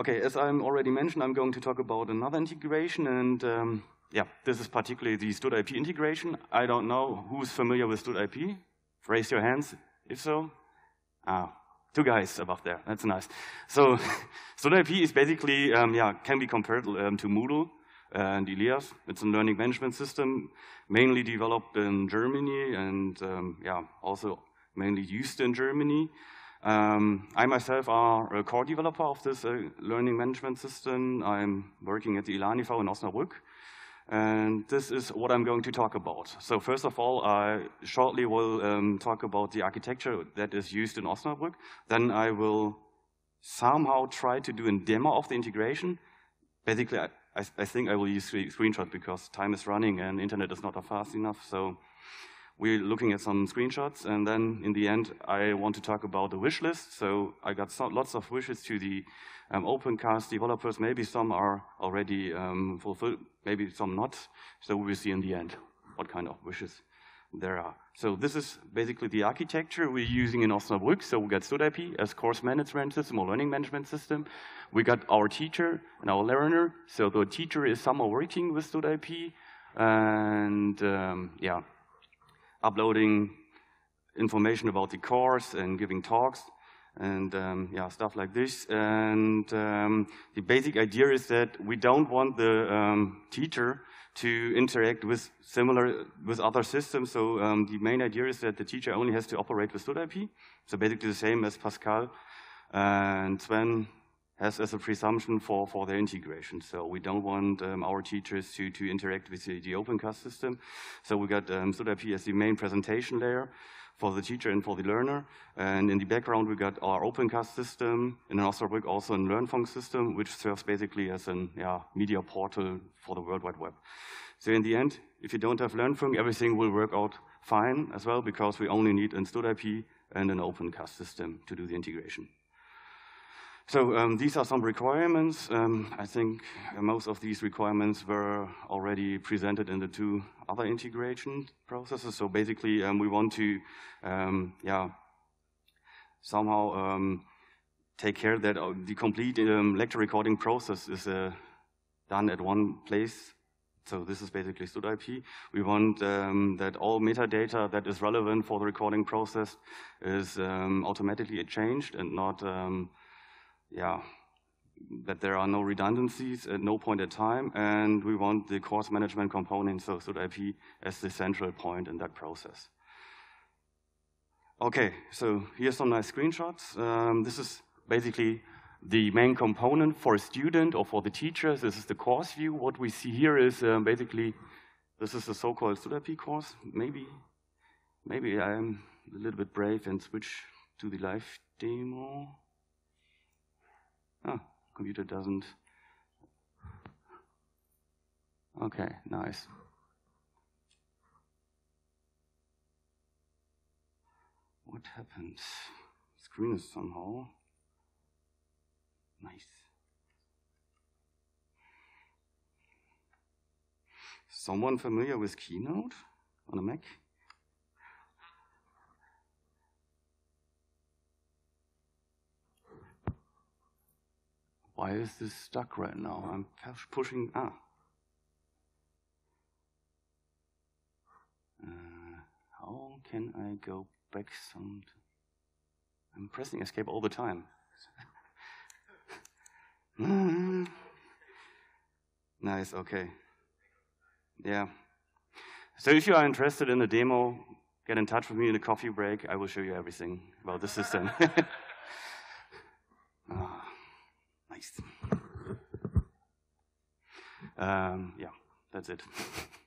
Okay, as I'm already mentioned, I'm going to talk about another integration, and um, yeah, this is particularly the Stud.IP integration. I don't know who's familiar with Stud.IP. Raise your hands if so. Ah, two guys above there. That's nice. So Stud.IP is basically, um, yeah, can be compared um, to Moodle and ILIAS. It's a learning management system, mainly developed in Germany and um, yeah, also mainly used in Germany. Um, I myself are a core developer of this uh, learning management system. I'm working at the ELAN e.V. in Osnabrück. And this is what I'm going to talk about. So first of all, I shortly will um, talk about the architecture that is used in Osnabrück. Then I will somehow try to do a demo of the integration. Basically, I, I, I think I will use screenshots because time is running and internet is not fast enough. So we're looking at some screenshots, and then in the end, I want to talk about the wish list. So I got lots of wishes to the um, Opencast developers. Maybe some are already um, fulfilled, maybe some not. So we will see in the end what kind of wishes there are. So this is basically the architecture we're using in Osnabrück. So we got Stud.IP as course management system or learning management system. We got our teacher and our learner. So the teacher is somehow working with Stud.IP. And um, yeah, uploading information about the course and giving talks and um, yeah, stuff like this. And um, the basic idea is that we don't want the um, teacher to interact with similar with other systems. So um, the main idea is that the teacher only has to operate with Stud.IP. So basically the same as Pascal and Sven as a presumption for, for their integration. So we don't want um, our teachers to, to interact with the, the Opencast system. So we got um, Stud.IP as the main presentation layer for the teacher and for the learner. And in the background, we got our Opencast system, in Osnabrück also a Lernfunk system, which serves basically as a yeah, media portal for the World Wide Web. So in the end, if you don't have Lernfunk, everything will work out fine as well, because we only need an Stud.IP and an OpenCast system to do the integration. So um, these are some requirements. Um, I think most of these requirements were already presented in the two other integration processes. So basically, um, we want to, um, yeah, somehow um, take care that uh, the complete um, lecture recording process is uh, done at one place. So this is basically Stud.IP. We want that all metadata that is relevant for the recording process is automatically changed and not yeah, that there are no redundancies at no point in time, and we want the course management component, so Stud.IP, as the central point in that process. Okay, so here's some nice screenshots. Um, this is basically the main component for a student or for the teachers. This is the course view. What we see here is um, basically, this is a so-called Stud.IP course. Maybe, maybe I'm a little bit brave and switch to the live demo. Oh, computer doesn't. Okay, nice. What happened? Screen is somehow nice. Someone familiar with Keynote on a Mac? Why is this stuck right now? I'm pushing, ah. Uh, how can I go back some? I'm pressing escape all the time. nice, okay. Yeah. So if you are interested in the demo, get in touch with me in the coffee break. I will show you everything about the system. Nice. Um, yeah, that's it.